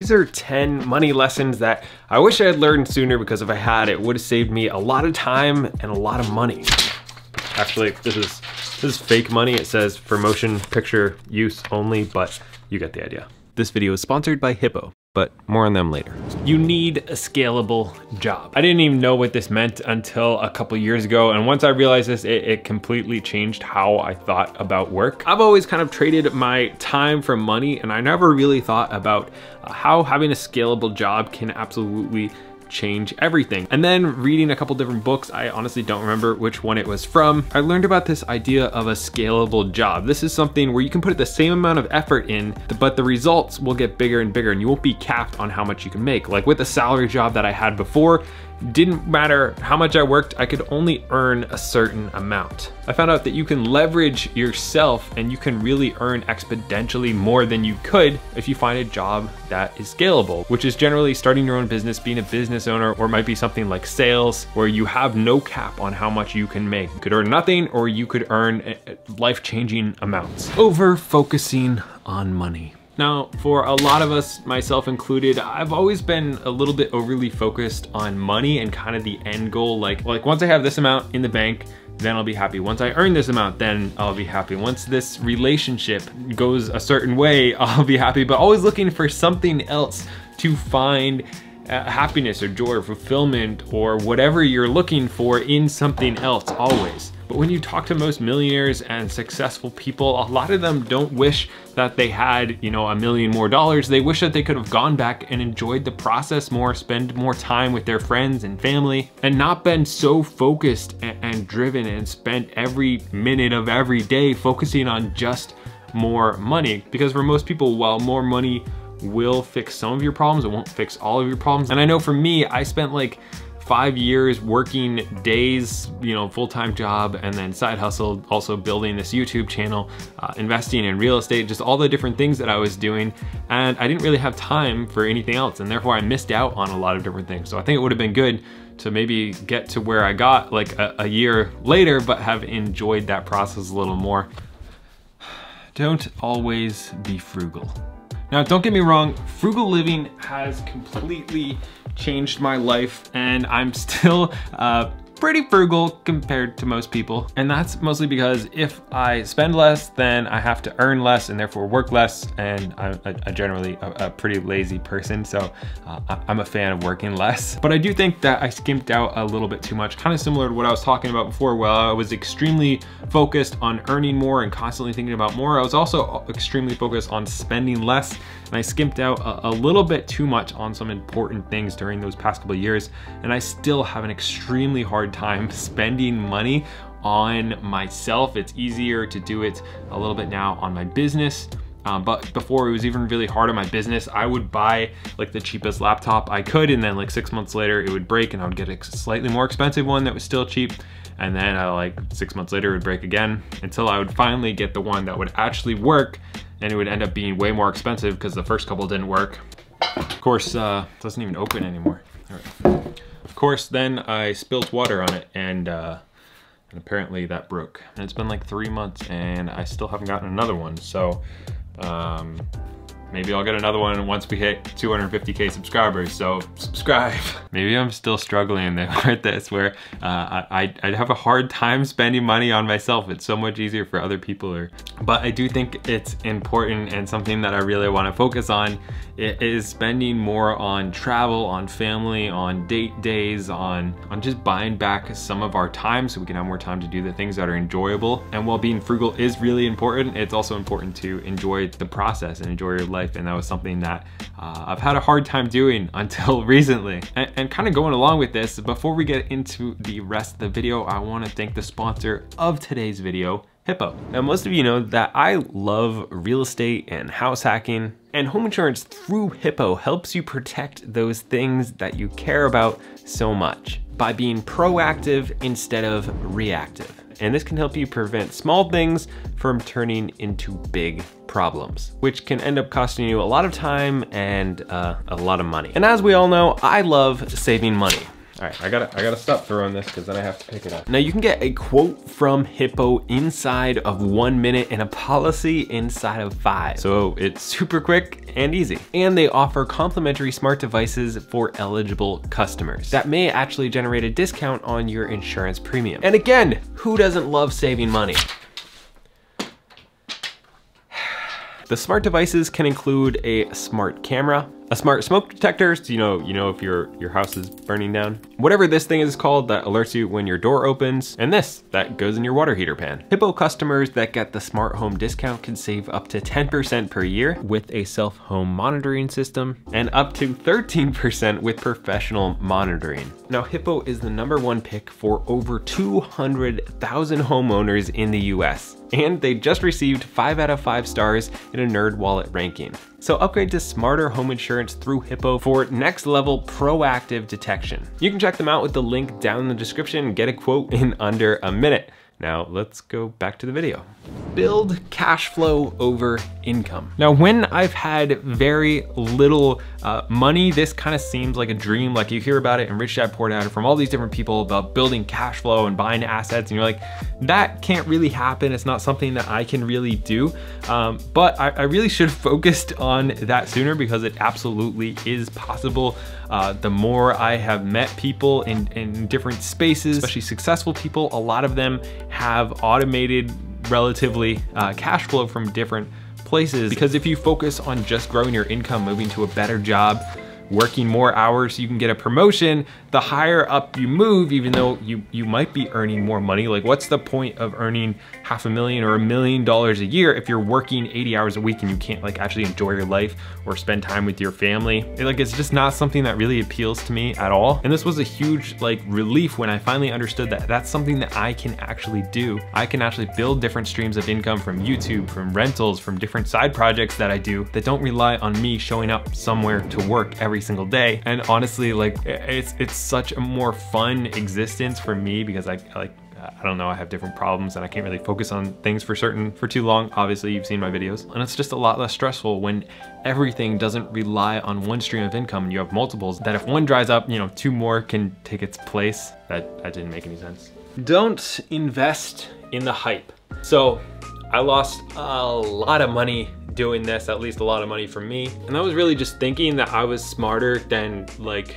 These are 10 money lessons that I wish I had learned sooner because if I had, it would have saved me a lot of time and a lot of money. Actually, this is this is fake money. It says for motion picture use only, but you get the idea. This video is sponsored by Hippo but more on them later. You need a scalable job. I didn't even know what this meant until a couple years ago. And once I realized this, it, it, completely changed how I thought about work. I've always kind of traded my time for money and I never really thought about how having a scalable job can absolutely change everything. And then reading a couple different books, I honestly don't remember which one it was from, I learned about this idea of a scalable job. This is something where you can put the same amount of effort in, but the results will get bigger and bigger and you won't be capped on how much you can make. Like with the salary job that I had before, didn't matter how much I worked, I could only earn a certain amount. I found out that you can leverage yourself and you can really earn exponentially more than you could if you find a job that is scalable, which is generally starting your own business, being a business owner, or might be something like sales, where you have no cap on how much you can make. You could earn nothing or you could earn eh, eh, life-changing amounts. Over focusing on money. Now, for a lot of us, myself included, I've always been a little bit overly focused on money and kind of the end goal. Like, like once I have this amount in the bank, then I'll be happy. Once I earn this amount, then I'll be happy. Once this relationship goes a certain way, I'll be happy, but always looking for something else to find uh, happiness or joy or fulfillment or whatever you're looking for in something else always. But when you talk to most millionaires and successful people, a lot of them don't wish that they had, you know, a million more dollars. They wish that they could have gone back and enjoyed the process more, spend more time with their friends and family, and not been so focused and, and driven and spent every minute of every day focusing on just more money. Because for most people, while more money will fix some of your problems. It won't fix all of your problems. And I know for me, I spent like five years working days, you know, full-time job and then side hustle, also building this YouTube channel, uh, investing in real estate, just all the different things that I was doing. And I didn't really have time for anything else. And therefore I missed out on a lot of different things. So I think it would have been good to maybe get to where I got like a, a year later, but have enjoyed that process a little more. Don't always be frugal. Now, don't get me wrong, frugal living has completely changed my life and I'm still uh, pretty frugal compared to most people. And that's mostly because if I spend less, then I have to earn less and therefore work less. And I'm a, a generally a, a, pretty lazy person. So uh, I'm a fan of working less. But I do think that I skimped out a little bit too much, kind of similar to what I was talking about before, While I was extremely focused on earning more and constantly thinking about more. I was also extremely focused on spending less. And I skimped out a, a little bit too much on some important things during those past couple years. And I still have an extremely hard hard time spending money on myself. It's easier to do it a little bit now on my business. Um, but before it was even really hard on my business, I would buy like the cheapest laptop I could and then like six months later it would break and I would get a slightly more expensive one that was still cheap. And then uh, like six months later it would break again until I would finally get the one that would actually work and it would end up being way more expensive because the first couple didn't work. Of course, uh, doesn't even open anymore course, then I spilt water on it and, uh, and apparently that broke. And it's been like three months and I still haven't gotten another one. So um, Maybe I'll get another one once we hit 250k subscribers, so subscribe. Maybe I'm still struggling with this where uh, I, I'd have a hard time spending money on myself. It's so much easier for other people. Or, but I do think it's important and something that I really wanna focus on is spending more on travel, on family, on date days, on, on just buying back some of our time so we can have more time to do the things that are enjoyable. And while being frugal is really important, it's also important to enjoy the process and enjoy your life life and that was something that uh, I've had a hard time doing until recently. And, and kind of going along with this, before we get into the rest of the video, I want to thank the sponsor of today's video, Hippo. Now, most of you know that I love real estate and house hacking, and home insurance through Hippo helps you protect those things that you care about so much by being proactive instead of reactive and this can help you prevent small things from turning into big problems, which can end up costing you a lot of time and uh, a lot of money. And as we all know, I love saving money. All right, I gotta, I gotta stop throwing this because then I have to pick it up. Now you can get a quote from Hippo inside of one minute and a policy inside of five. So it's super quick and easy. And they offer complimentary smart devices for eligible customers. That may actually generate a discount on your insurance premium. And again, who doesn't love saving money? The smart devices can include a smart camera, a smart smoke detector, so you know, you know if your, your house is burning down. Whatever this thing is called that alerts you when your door opens, and this that goes in your water heater pan. Hippo customers that get the smart home discount can save up to 10% per year with a self-home monitoring system, and up to 13% with professional monitoring. Now Hippo is the number one pick for over 200,000 homeowners in the US and they just received 5 out of 5 stars in a NerdWallet ranking. So upgrade to smarter home insurance through Hippo for next level proactive detection. You can check them out with the link down in the description and get a quote in under a minute. Now let's go back to the video. Build cash flow over income. Now, when I've had very little uh, money, this kind of seems like a dream. Like you hear about it in Rich Dad Poor Dad from all these different people about building cash flow and buying assets. And you're like, that can't really happen. It's not something that I can really do. Um, but I, I, really should have focused on that sooner because it absolutely is possible. Uh, the more I have met people in, in different spaces, especially successful people, a lot of them have automated relatively uh, cash flow from different places. Because if you focus on just growing your income, moving to a better job, working more hours you can get a promotion, the higher up you move, even though you, you might be earning more money, like what's the point of earning half a million or a million dollars a year if you're working 80 hours a week and you can't like actually enjoy your life or spend time with your family? It, like it's just not something that really appeals to me at all. And this was a huge like relief when I finally understood that that's something that I can actually do. I can actually build different streams of income from YouTube, from rentals, from different side projects that I do that don't rely on me showing up somewhere to work every single day. And honestly, like it's, it's such a more fun existence for me because I like I don't know, I have different problems and I can't really focus on things for certain for too long. Obviously, you've seen my videos. And it's just a lot less stressful when everything doesn't rely on one stream of income and you have multiples that if one dries up, you know, two more can take its place. That, that didn't make any sense. Don't invest in the hype. So I lost a lot of money doing this, at least a lot of money for me. And I was really just thinking that I was smarter than like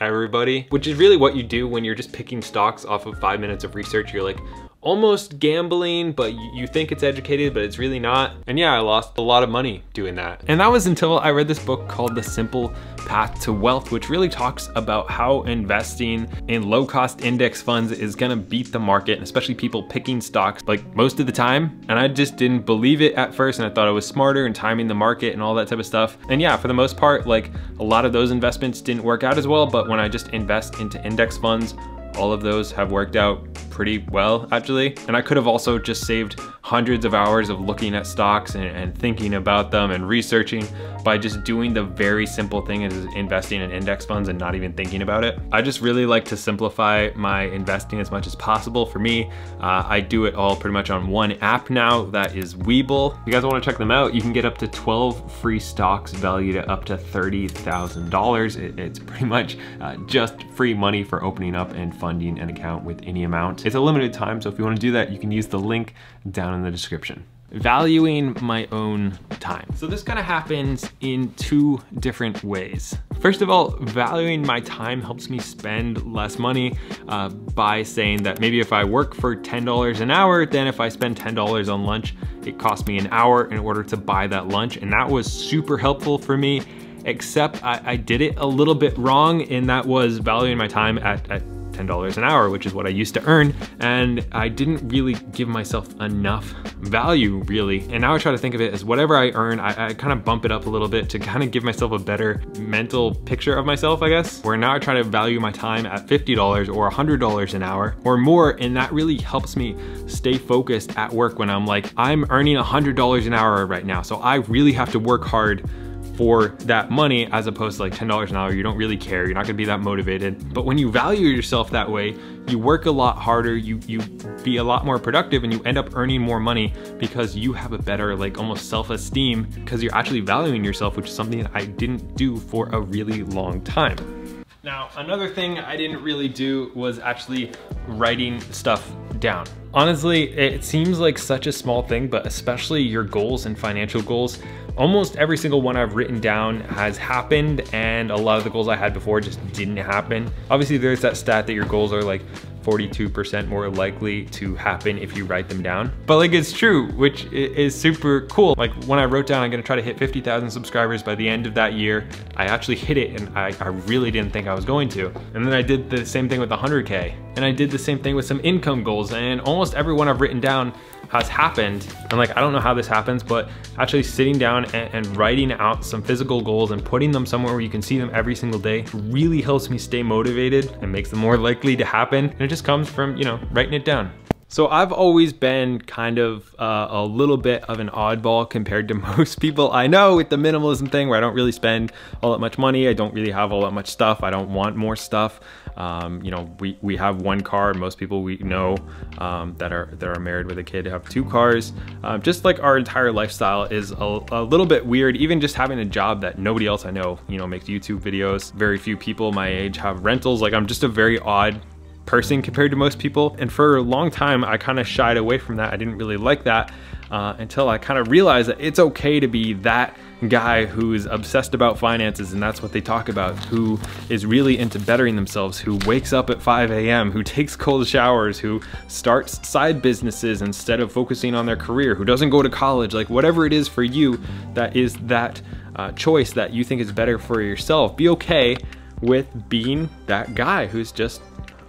everybody, which is really what you do when you're just picking stocks off of five minutes of research. You're like, almost gambling, but you think it's educated, but it's really not. And yeah, I lost a lot of money doing that. And that was until I read this book called The Simple Path to Wealth, which really talks about how investing in low cost index funds is gonna beat the market, especially people picking stocks like most of the time. And I just didn't believe it at first, and I thought I was smarter and timing the market and all that type of stuff. And yeah, for the most part, like a lot of those investments didn't work out as well, but when I just invest into index funds, all of those have worked out pretty well actually. And I could have also just saved hundreds of hours of looking at stocks and, and, thinking about them and researching by just doing the very simple thing as investing in index funds and not even thinking about it. I just really like to simplify my investing as much as possible. For me, uh, I do it all pretty much on one app now, that is Webull. If you guys wanna check them out, you can get up to 12 free stocks valued at up to $30,000. It, it's pretty much uh, just free money for opening up and funding an account with any amount. It's a limited time, so if you wanna do that, you can use the link down in the description. Valuing my own time. So this kind of happens in two different ways. First of all, valuing my time helps me spend less money uh, by saying that maybe if I work for $10 an hour, then if I spend $10 on lunch, it costs me an hour in order to buy that lunch. And that was super helpful for me, except I, I did it a little bit wrong and that was valuing my time at, at $10 an hour, which is what I used to earn. And I didn't really give myself enough value really. And now I try to think of it as whatever I earn, I, I kind of bump it up a little bit to kind of give myself a better mental picture of myself, I guess. Where now I try to value my time at $50 or $100 an hour or more. And that really helps me stay focused at work when I'm like, I'm earning $100 an hour right now. So I really have to work hard for that money as opposed to like $10 an hour. You don't really care. You're not gonna be that motivated. But when you value yourself that way, you work a lot harder, you, you be a lot more productive and you end up earning more money because you have a better like almost self-esteem because you're actually valuing yourself, which is something I didn't do for a really long time. Now, another thing I didn't really do was actually writing stuff down. Honestly, it seems like such a small thing, but especially your goals and financial goals, almost every single one I've written down has happened and a lot of the goals I had before just didn't happen. Obviously there's that stat that your goals are like 42% more likely to happen if you write them down. But like it's true, which is super cool. Like when I wrote down I'm gonna try to hit 50,000 subscribers by the end of that year, I actually hit it and I, I really didn't think I was going to. And then I did the same thing with 100K. And I did the same thing with some income goals and almost everyone I've written down has happened. And like, I don't know how this happens, but actually sitting down and, and, writing out some physical goals and putting them somewhere where you can see them every single day really helps me stay motivated and makes them more likely to happen. And it just comes from, you know, writing it down. So I've always been kind of uh, a little bit of an oddball compared to most people I know with the minimalism thing where I don't really spend all that much money. I don't really have all that much stuff. I don't want more stuff. Um, you know, we, we have one car. Most people we know um, that are that are married with a kid have two cars. Um, just like our entire lifestyle is a, a little bit weird. Even just having a job that nobody else I know, you know, makes YouTube videos. Very few people my age have rentals. Like I'm just a very odd person compared to most people. And for a long time, I kind of shied away from that. I didn't really like that uh, until I kind of realized that it's okay to be that guy who's obsessed about finances and that's what they talk about, who is really into bettering themselves, who wakes up at 5 a.m., who takes cold showers, who starts side businesses instead of focusing on their career, who doesn't go to college, like whatever it is for you that is that uh, choice that you think is better for yourself. Be okay with being that guy who's just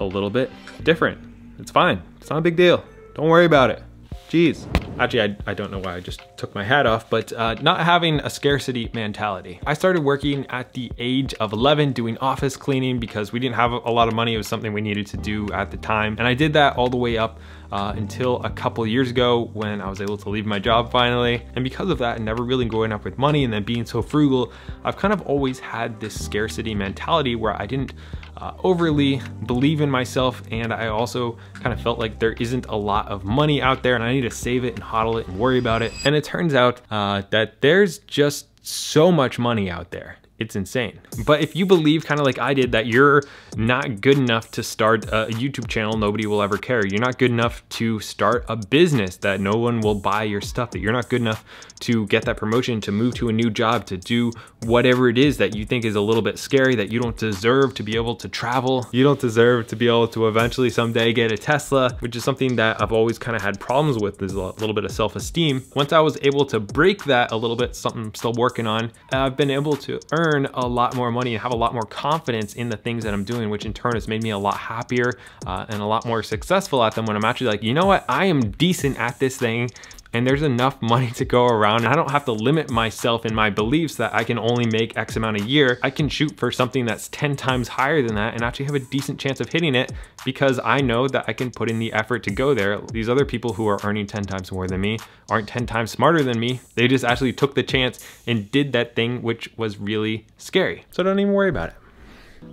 a little bit different. It's fine. It's not a big deal. Don't worry about it. Jeez. Actually, I, I don't know why I just took my hat off, but uh, not having a scarcity mentality. I started working at the age of 11 doing office cleaning because we didn't have a lot of money. It was something we needed to do at the time. And I did that all the way up uh, until a couple years ago when I was able to leave my job finally. And because of that, and never really growing up with money and then being so frugal, I've kind of always had this scarcity mentality where I didn't uh, overly believe in myself and I also kind of felt like there isn't a lot of money out there and I need to save it and hodl it and worry about it. And it turns out uh, that there's just so much money out there it's insane. But if you believe kind of like I did that you're not good enough to start a YouTube channel nobody will ever care. You're not good enough to start a business that no one will buy your stuff. That you're not good enough to get that promotion, to move to a new job, to do whatever it is that you think is a little bit scary, that you don't deserve to be able to travel. You don't deserve to be able to eventually someday get a Tesla, which is something that I've always kind of had problems with is a little bit of self-esteem. Once I was able to break that a little bit, something I'm still working on, I've been able to earn earn a lot more money and have a lot more confidence in the things that I'm doing, which in turn has made me a lot happier uh, and a lot more successful at them when I'm actually like, you know what, I am decent at this thing and there's enough money to go around. And I don't have to limit myself in my beliefs that I can only make X amount a year. I can shoot for something that's 10 times higher than that and actually have a decent chance of hitting it because I know that I can put in the effort to go there. These other people who are earning 10 times more than me aren't 10 times smarter than me. They just actually took the chance and did that thing, which was really scary. So don't even worry about it.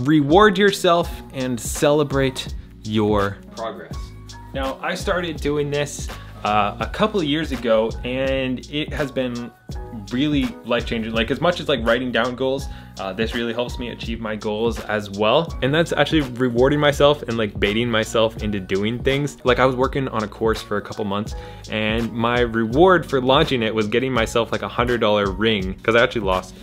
Reward yourself and celebrate your progress. Now, I started doing this uh, a couple years ago and it has been really life-changing. Like as much as like writing down goals uh, this really helps me achieve my goals as well. And that's actually rewarding myself and like baiting myself into doing things. Like I was working on a course for a couple months and my reward for launching it was getting myself like a hundred dollar ring because I actually lost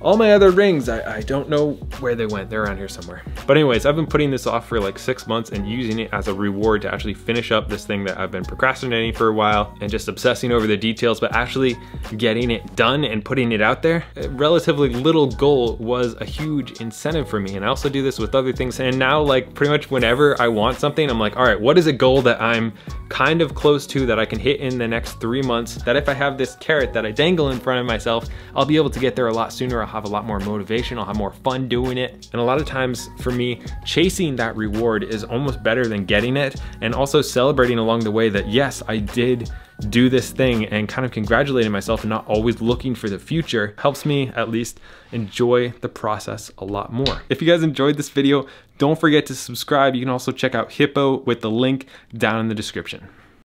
all my other rings, I, I don't know where they went. They're around here somewhere. But anyways, I've been putting this off for like six months and using it as a reward to actually finish up this thing that I've been procrastinating for a while and just obsessing over the details, but actually getting it done and putting it out there. A relatively little goal was a huge incentive for me. And I also do this with other things. And now like pretty much whenever I want something, I'm like, all right, what is a goal that I'm kind of close to that I can hit in the next three months that if I have this carrot that I dangle in front of myself, I'll be able to get there a lot sooner have a lot more motivation, I'll have more fun doing it. And a lot of times for me, chasing that reward is almost better than getting it. And also celebrating along the way that yes, I did do this thing and kind of congratulating myself and not always looking for the future helps me at least enjoy the process a lot more. If you guys enjoyed this video, don't forget to subscribe. You can also check out Hippo with the link down in the description.